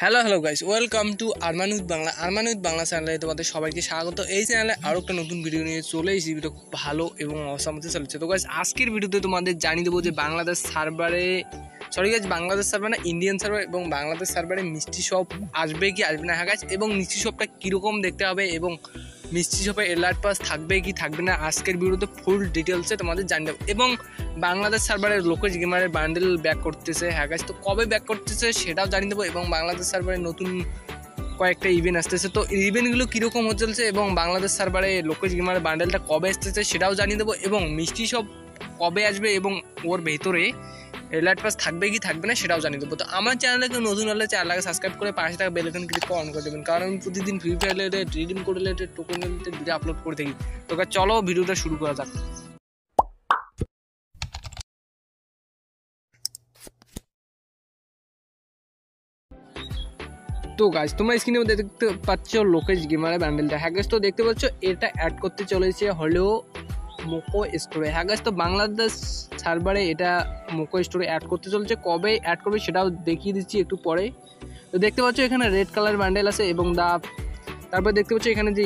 Hello hello guys welcome to Armanud Bangla Armanud Bangla চ্যানেলে তোমাদের সবাইকে স্বাগত। এই চ্যানেলে আরও একটা নতুন ভিডিও নিয়ে চলে এসেছি। ভিডিও খুব ভালো এবং অসামতে চলেছে। তো গাইস আজকের ভিডিওতে তোমাদের জানিয়ে দেবো যে বাংলাদেশ সার্ভারে সরি গাইজ বাংলাদেশ সার্ভার না ইন্ডিয়ান সার্ভার এবং বাংলাদেশ সার্ভারে মিষ্টি শপ আসবে কি আসবে না হ্যাঁ গাইজ এবং মিষ্টি শপটা কীরকম দেখতে হবে এবং মিষ্টি শপে এলার্ট পাস থাকবে কি থাকবে না, আজকের ভিডিওতে ফুল ডিটেলসে তোমাদের জানিয়ে দেবো। এবং বাংলাদেশ সার্ভারের লোকেশ গেমারের বান্ডেল ব্যাক করতেছে। হ্যাঁ গাইজ তো কবে ব্যাক করতেছে সেটাও জানিয়ে দেবো এবং বাংলাদেশ সার্ভারে নতুন কয়েকটা ইভেন্ট আসতেছে। তো ইভেন্টগুলো কীরকম হতে চলছে এবং বাংলাদেশ সার্ভারে লোকেশ গেমারের বান্ডেলটা কবে আসতেছে সেটাও জানিয়ে দেবো এবং মিষ্টি সব কবে আসবে এবং ওর ভেতরে এলার্ট পাস থাকবে কি থাকবে না সেটাও জানিয়ে দেবো। তো আমার চ্যানেলে কেউ নতুন হলে চ্যানেলকে সাবস্ক্রাইব করে পাশে থাকা বেল আইকন ক্লিক করে অন করে দেবেন। কারণ আমি প্রতিদিন free fire redeem code related token related video upload করে থাকি। তো চলো ভিডিওটা শুরু করা যাক। তো গাছ তোমরা স্ক্রিনে দেখতে পাচ্ছ লোকেশ গেমারের ব্যান্ডেলটা হ্যাঁ guys, তো দেখতে পাচ্ছ এটা অ্যাড করতে চলেছে হলেও মোকো স্টোরে হ্যাঁ guys, তো বাংলাদেশ সার্ভারে এটা মোকো স্টোরে অ্যাড করতে চলেছে। কবে অ্যাড করবে সেটাও দেখিয়ে দিচ্ছি একটু পরে। তো দেখতে পাচ্ছ এখানে রেড কালার ব্যান্ডেল আছে এবং দা তারপর দেখতে পাচ্ছ এখানে যে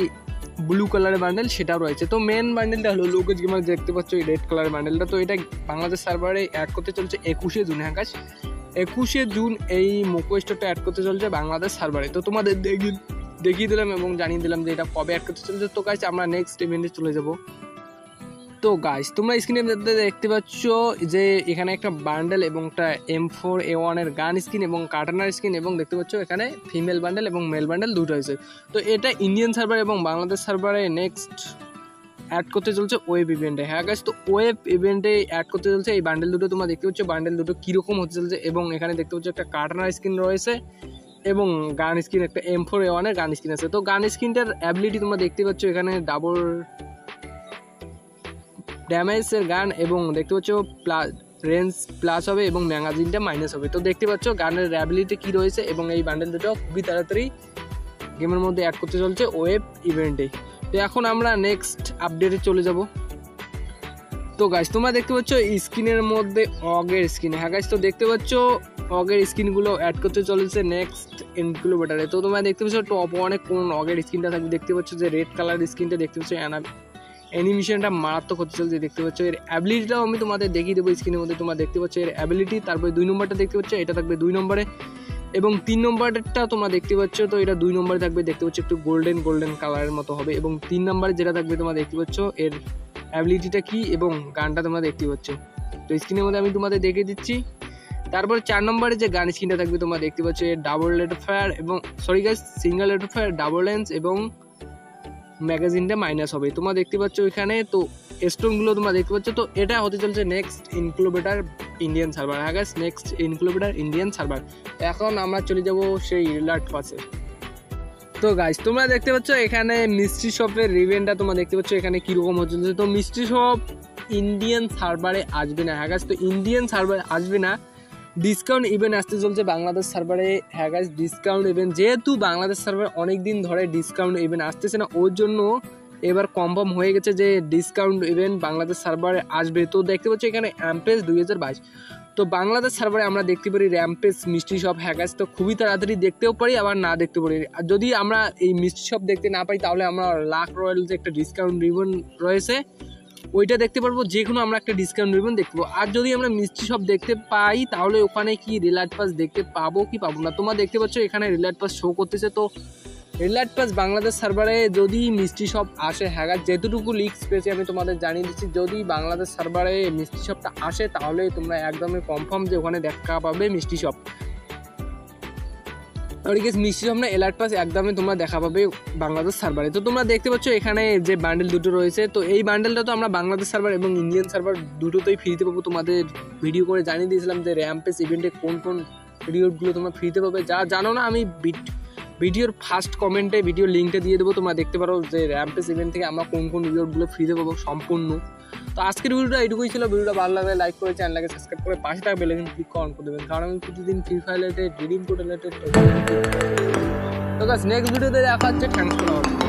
ব্লু কালারের বান্ডেল সেটাও রয়েছে। তো মেন বান্ডেলটা হলো লোকেশ গেমার দেখতে পাচ্ছ এই রেড কালারের বান্ডেলটা তো এটা বাংলাদেশ সার্ভারে অ্যাড করতে চলছে একুশে জুন। হ্যাঁ guys, একুশে জুন এই স্টোরটা অ্যাড করতে চলছে বাংলাদেশ সার্ভারে তো তোমাদের দেখি দেখিয়ে দিলাম এবং জানিয়ে দিলাম যে এটা কবে অ্যাড করতে চলছে। তো গাইজ আমরা নেক্সট ইভেন্টে চলে যাব। তো গাইজ তোমরা স্ক্রিনে দেখতে পাচ্ছ যে এখানে একটা বান্ডেল এবং একটা এম ফোর এ ওয়ানের গান স্কিন এবং কার্টানার স্কিন এবং দেখতে পাচ্ছ এখানে ফিমেল বান্ডেল এবং মেল বান্ডেল দুটো হয়েছে তো এটা ইন্ডিয়ান সার্ভার এবং বাংলাদেশ সার্ভারে নেক্সট অ্যাড করতে চলছে ওয়েব ইভেন্টে হ্যাঁ গাছ তো ওয়েব ইভেন্টে অ্যাড করতে চলছে এই বান্ডেল দুটো, তোমরা দেখতে পাচ্ছ বান্ডেল দুটো কীরকম হতে চলছে এবং এখানে দেখতে পাচ্ছ একটা কার্টানার স্ক্রিন রয়েছে এবং গান স্ক্রিন একটা এম ফোর ওয়ানের গান স্ক্রিন আছে। তো গান স্ক্রিনটার অ্যাবিলিটি তোমরা দেখতে পাচ্ছ এখানে ডাবল ড্যামেজের গান এবং দেখতে পাচ্ছ প্লাস রেঞ্জ প্লাস হবে এবং ম্যাগাজিনটা মাইনাস হবে। তো দেখতে পাচ্ছ গানের অ্যাবিলিটি কী রয়েছে এবং এই বান্ডেল দুটো খুবই তাড়াতাড়ি গেমের মধ্যে অ্যাড করতে চলছে ওয়েব ইভেন্টে তো এখন আমরা নেক্সট আপডেটে চলে যাব। তো গাছ তোমরা দেখতে পাচ্ছ স্ক্রিনের মধ্যে অগের স্ক্রিন। হ্যাঁ গাছ তো দেখতে পাচ্ছ অগের স্ক্রিনগুলো অ্যাড করতে চলেছে নেক্সট ইনক্লুবেটারে তো তোমরা দেখতে পাচ্ছ টপ ওয়ানে কোন অগের স্ক্রিনটা থাকবে? দেখতে পাচ্ছ যে রেড কালার স্ক্রিনটা দেখতে পাচ্ছ অ্যানিমেশনটা মারাত্মক হতে চলছে। দেখতে পাচ্ছ এর অ্যাবিলিটিটাও আমি তোমাদের দেখিয়ে দেবো স্ক্রিনের মধ্যে। তোমরা দেখতে পাচ্ছ এর অ্যাবিলিটি তারপরে দুই নম্বরটা দেখতে পাচ্ছ, এটা থাকবে দুই নম্বরে এবং তিন নম্বরটা তোমরা দেখতে পাচ্ছ, তো এটা দুই নম্বরে থাকবে, দেখতে পাচ্ছ একটু গোল্ডেন গোল্ডেন কালারের মতো হবে। এবং তিন নম্বরে যেটা থাকবে তোমরা দেখতে পাচ্ছ, এর অ্যাবিলিটিটা কি এবং গানটা তোমরা দেখতে পাচ্ছ। তো স্ক্রিনের মধ্যে আমি তোমাদের দেখে দিচ্ছি। তারপর চার নম্বরে যে গান স্ক্রিনটা থাকবে তোমরা দেখতে পাচ্ছ, এর ডাবল লেট ফায়ার এবং সরি গাছ single late fire double lens এবং ম্যাগাজিনটা মাইনাস হবে। তোমরা দেখতে পাচ্ছ এখানে, তো স্টোনগুলো তোমরা দেখতে পাচ্ছ, তো এটা হতে চলছে নেক্সট ইনক্লুবেটার ইন্ডিয়ান সার্ভার হ্যাঁ গাছ নেক্সট ইনক্লুবেটার ইন্ডিয়ান সার্ভার এখন আমরা চলে যাব সেই রিলার্ট পাশে। তো গাইজ তোমরা দেখতে পাচ্ছ এখানে মিষ্টি শপের রিভেনটা তোমরা দেখতে পাচ্ছ এখানে কীরকম হচ্ছে। তো মিষ্টি শপ ইন্ডিয়ান সার্ভারে আসবে না। হ্যাঁ গাছ তো ইন্ডিয়ান সার্ভারে আসবে না। ডিসকাউন্ট ইভেন্ট আসতে চলছে বাংলাদেশ সার্ভারে হ্যাঁ গাছ ডিসকাউন্ট ইভেন্ট যেহেতু বাংলাদেশ সার্ভার অনেক দিন ধরে ডিসকাউন্ট ইভেন্ট আসতেছে না, ওর জন্য এবার কনফার্ম হয়ে গেছে যে ডিসকাউন্ট ইভেন্ট বাংলাদেশ সার্ভারে আসবে। তো দেখতে পাচ্ছ এখানে অ্যাম্পেস দুই হাজার বাইশ। তো বাংলাদেশ সার্ভারে আমরা দেখতে পারি র্যাম্পেস মিষ্টি শপ হ্যাকাস তো খুবই তাড়াতাড়ি দেখতেও পারি, আবার না দেখতে পারি। আর যদি আমরা এই মিষ্টি শপ দেখতে না পাই, তাহলে আমরা লাখ রয়্যাল যে একটা ডিসকাউন্ট রিবন রয়েছে। ওইটা দেখতে পারব যে কোনো আমরা একটা ডিসকাউন্ট রিবন দেখতে পাবো। আর যদি আমরা মিষ্টি শপ দেখতে পাই, তাহলে ওখানে কি রিলার্ট পাস দেখতে পাবো কি পাবো না? তোমরা দেখতে পাচ্ছ এখানে রিলার্ট পাস শো করতেছে। তো রিলার্ট পাস বাংলাদেশ সার্ভারে যদি মিষ্টি শপ আসে হ্যাগার যেতটুকু লিক্স পেয়েছি আমি তোমাদের জানিয়ে দিচ্ছি, যদি বাংলাদেশ সার্ভারে মিষ্টি শপটা আসে, তাহলে তোমরা একদমই কনফার্ম যে ওখানে দেখা পাবে মিষ্টি শপ। ওদিকে মিষ্টি শপ না এলার্ট পাস একদমই তোমরা দেখা পাবে বাংলাদেশ সার্ভারে। তো তোমরা দেখতে পাচ্ছ এখানে যে বান্ডেল দুটো রয়েছে, তো এই বান্ডেলটা তো আমরা বাংলাদেশ সার্ভার এবং ইন্ডিয়ান সার্ভার দুটোতেই ফ্রিতে পাবো। তোমাদের ভিডিও করে জানিয়ে দিয়েছিলাম যে র্যাম্পেস ইভেন্টে কোন কোন রিওয়ার্ডগুলো তোমরা ফ্রিতে পাবে। যা জানো না, আমি ভিডিওর ফার্স্ট কমেন্টে ভিডিও লিঙ্কটা দিয়ে দেবো, তোমরা দেখতে পারো যে র্যাম্পেস ইভেন্ট থেকে আমরা কোন কোন ভিডিওগুলো ফ্রিতে পাবো সম্পূর্ণ। তো আজকের ভিডিওটা এটুকুই ছিল। ভিডিওটা ভালো লাগলে লাইক করে চ্যানেলটাকে সাবস্ক্রাইব করে পাশে থাকবে বেল ক্লিক অন করে দেবেন। কারণ আমি প্রতিদিন free fire related redeem code related তো নেক্সট ভিডিওতে দেখা হচ্ছে। Thanks for